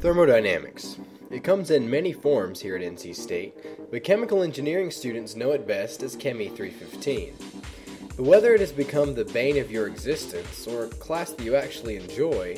Thermodynamics. It comes in many forms here at NC State, but chemical engineering students know it best as ChemE 315. But whether it has become the bane of your existence or a class that you actually enjoy,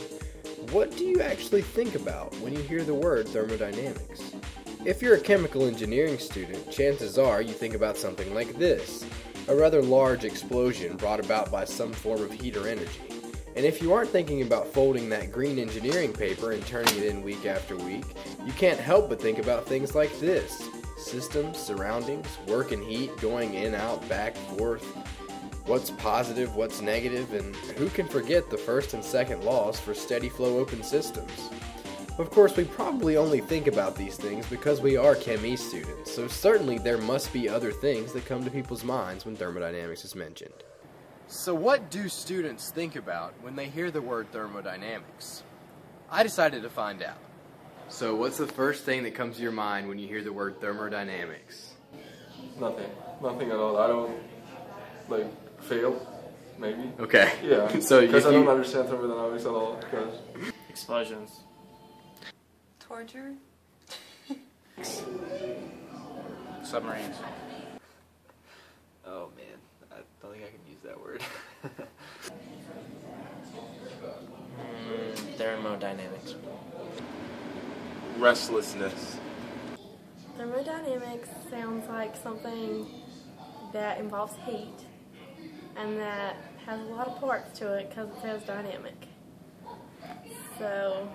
what do you actually think about when you hear the word thermodynamics? If you're a chemical engineering student, chances are you think about something like this a rather large explosion brought about by some form of heat or energy. And if you aren't thinking about folding that green engineering paper and turning it in week after week, you can't help but think about things like this systems, surroundings, work and heat going in, out, back, forth. What's positive, what's negative, and who can forget the first and second laws for steady flow open systems? Of course, we probably only think about these things because we are Chem students, so certainly there must be other things that come to people's minds when thermodynamics is mentioned. So what do students think about when they hear the word thermodynamics? I decided to find out. So what's the first thing that comes to your mind when you hear the word thermodynamics? Nothing. Nothing at all. I don't like fail. Maybe. Okay. Yeah. So because I don't you- understand thermodynamics at all. Because Explosions. Torture? Submarines. Man, I don't think I can use that word. Mm, thermodynamics. restlessness. Thermodynamics sounds like something that involves heat and that has a lot of parts to it because it says dynamic. So,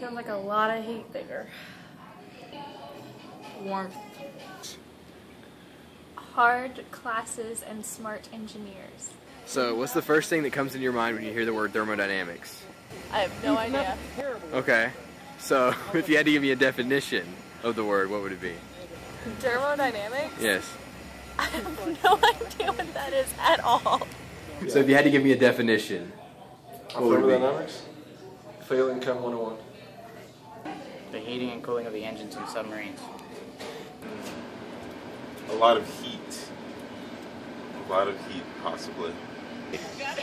sounds like a lot of heat there. warmth. Hard classes and smart engineers. so what's the first thing that comes in your mind when you hear the word thermodynamics? I have no idea. Okay. So if you had to give me a definition of the word, what would it be? Thermodynamics? Yes. I have no idea what that is at all. So if you had to give me a definition, of What would it be? thermodynamics, failing Chem 101. The heating and cooling of the engines in submarines. A lot of heat. A lot of heat, possibly.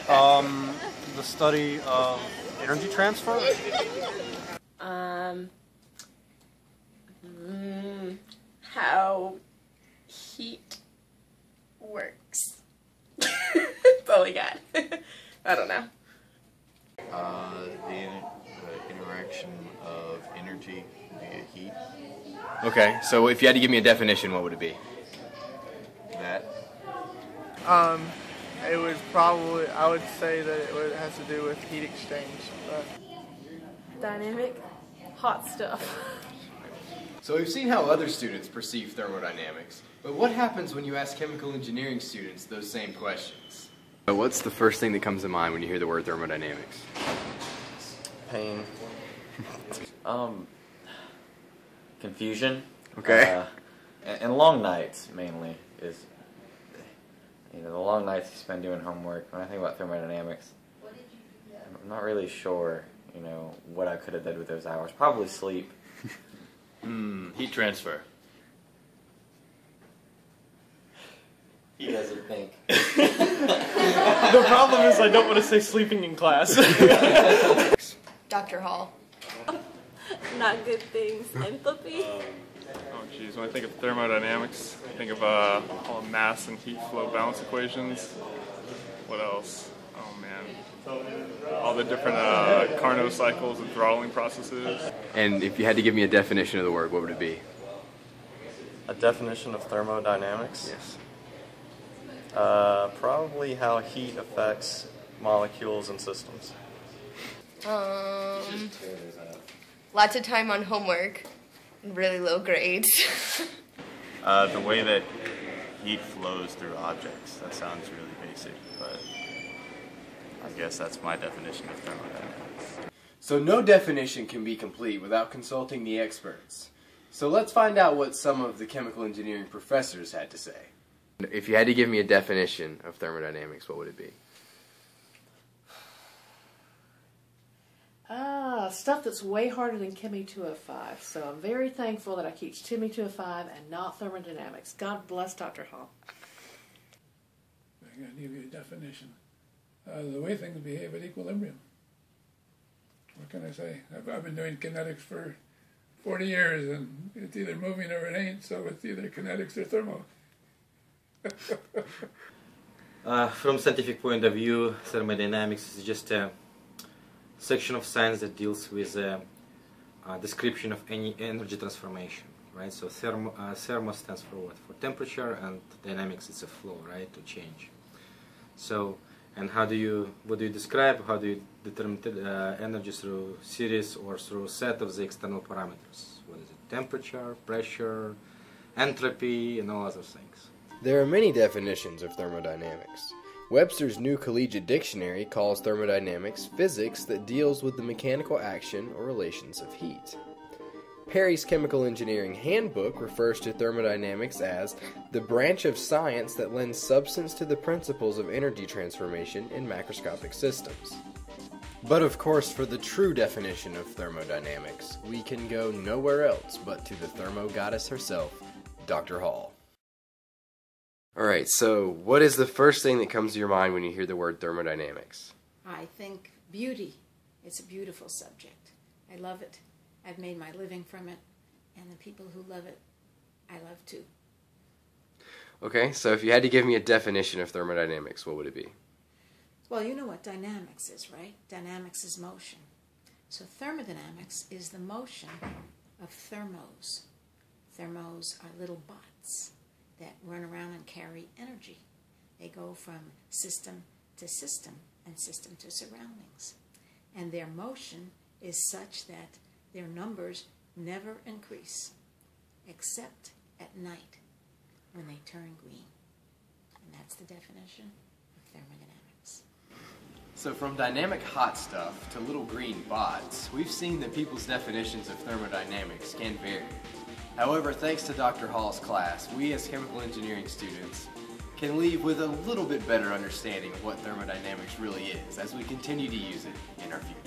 Um, the study of energy transfer. Um, mm, how heat works. That's all we got. I don't know. Uh, the, in- the interaction of energy via heat. okay. So if you had to give me a definition, what would it be? That Um, it was probably, I would say that it has to do with heat exchange. But Dynamic, hot stuff. So we've seen how other students perceive thermodynamics, but what happens when you ask chemical engineering students those same questions? So what's the first thing that comes to mind when you hear the word thermodynamics? Pain. um, confusion. Okay. Uh, and, and long nights mainly is, you know, the long nights you spend doing homework. When I think about thermodynamics, I'm not really sure, you know, what I could have did with those hours. Probably sleep. Hmm, heat transfer. He doesn't think. the problem is, I don't want to say sleeping in class. Dr. Hall. Not good things. Empathy? Oh geez, when I think of thermodynamics, I think of uh, all mass and heat flow balance equations. What else? Oh man, all the different uh, Carnot cycles and throttling processes. And if you had to give me a definition of the word, what would it be? A definition of thermodynamics? Yes. Uh, probably how heat affects molecules and systems. Um, lots of time on homework, and really low grades. Uh, the way that heat flows through objects. That sounds really basic, but I guess that's my definition of thermodynamics. So no definition can be complete without consulting the experts. So let's find out what some of the chemical engineering professors had to say. If you had to give me a definition of thermodynamics, what would it be? Ah, stuff that's way harder than ChemE 205. So I'm very thankful that I teach ChemE 205 and not thermodynamics. God bless Dr. Hall. I'm going to give you a definition. Uh, the way things behave at equilibrium. what can I say? I've, I've been doing kinetics for 40 years, and it's either moving or it ain't, so it's either kinetics or thermo. Uh, from scientific point of view, thermodynamics is just a section of science that deals with a, a description of any energy transformation, right? So thermo, uh, thermo stands for what? For temperature, and dynamics it's a flow, right? To change. So, and how do you, what do you describe? How do you determine uh, energy through series or through set of the external parameters? What is it? Temperature, pressure, entropy, and all other things. There are many definitions of thermodynamics. Webster's New Collegiate Dictionary calls thermodynamics physics that deals with the mechanical action or relations of heat. Perry's Chemical Engineering Handbook refers to thermodynamics as the branch of science that lends substance to the principles of energy transformation in macroscopic systems. But of course, for the true definition of thermodynamics, we can go nowhere else but to the thermo goddess herself, Dr. Hall. All right, so what is the first thing that comes to your mind when you hear the word thermodynamics? I think beauty. It's a beautiful subject. I love it. I've made my living from it, and the people who love it, I love too. Okay, so if you had to give me a definition of thermodynamics, what would it be? Well, you know what dynamics is, right? Dynamics is motion. So thermodynamics is the motion of thermos. Thermos are little bots that run around and carry energy. They go from system to system and system to surroundings. And their motion is such that their numbers never increase except at night when they turn green. And that's the definition of thermodynamics. So, from dynamic hot stuff to little green bots, we've seen that people's definitions of thermodynamics can vary. However, thanks to Dr. Hall's class, we as chemical engineering students can leave with a little bit better understanding of what thermodynamics really is as we continue to use it in our future.